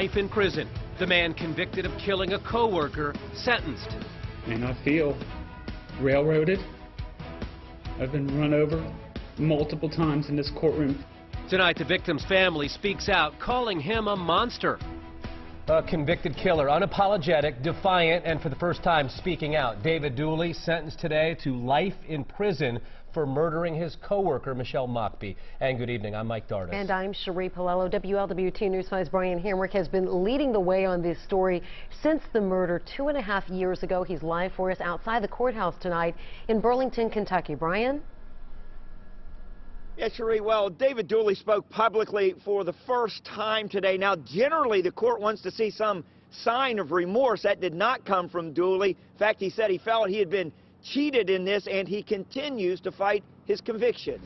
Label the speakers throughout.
Speaker 1: Life in prison. The man convicted of killing a co-worker sentenced.
Speaker 2: And I feel railroaded. I've been run over multiple times in this courtroom.
Speaker 1: Tonight, the victim's family speaks out, calling him a monster.
Speaker 3: A convicted killer, unapologetic, defiant, and for the first time speaking out. David Dooley sentenced today to life in prison for murdering his co-worker, Michelle Mockbee. And good evening, I'm Mike Dardis.
Speaker 4: And I'm Sheree Paolello. WLWT News 5's Brian Hamrick has been leading the way on this story since the murder two and a half years ago. He's live for us outside the courthouse tonight in Burlington, Kentucky. Brian?
Speaker 5: Yes, Sheree. Well, David Dooley spoke publicly for the first time today. Now, generally, the court wants to see some sign of remorse. That did not come from Dooley. In fact, he said he felt he had been cheated in this, and he continues to fight his conviction.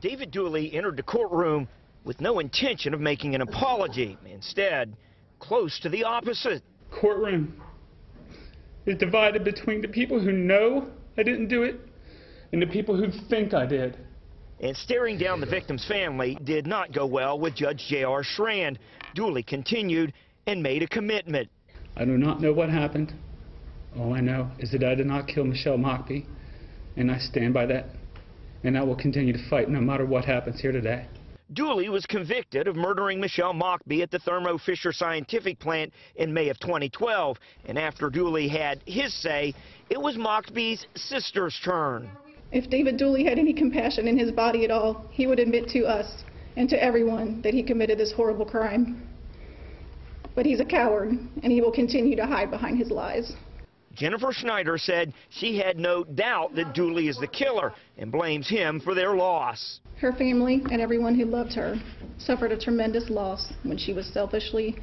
Speaker 5: David Dooley entered the courtroom with no intention of making an apology. Instead, close to the opposite.
Speaker 2: Courtroom is divided between the people who know I didn't do it and the people who think I did.
Speaker 5: And staring down the victim's family did not go well with Judge J.R. Schrand. Dooley continued and made a commitment.
Speaker 2: I do not know what happened. All I know is that I did not kill Michelle Mockbee, and I stand by that. And I will continue to fight no matter what happens here today.
Speaker 5: Dooley was convicted of murdering Michelle Mockbee at the Thermo Fisher Scientific plant in May of 2012. And after Dooley had his say, it was Mockbee's sister's turn.
Speaker 6: If David Dooley had any compassion in his body at all, he would admit to us and to everyone that he committed this horrible crime. But he's a coward, and he will continue to hide behind his lies.
Speaker 5: Jennifer Schneider said she had no doubt that Dooley is the killer and blames him for their loss.
Speaker 6: Her family and everyone who loved her suffered a tremendous loss when she was selfishly,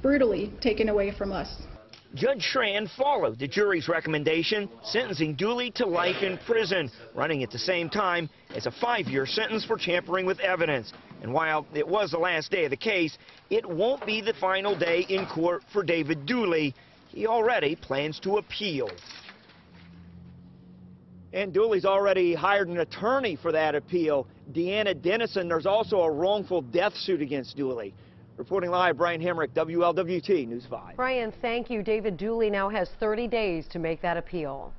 Speaker 6: brutally taken away from us.
Speaker 5: Judge Schrand followed the jury's recommendation, sentencing Dooley to life in prison, running at the same time as a five-year sentence for tampering with evidence. And while it was the last day of the case, it won't be the final day in court for David Dooley. He already plans to appeal. And Dooley's already hired an attorney for that appeal, Deanna Dennison. There's also a wrongful death suit against Dooley. Reporting live, Brian Hamrick, WLWT News 5.
Speaker 4: Brian, thank you. David Dooley now has 30 days to make that appeal.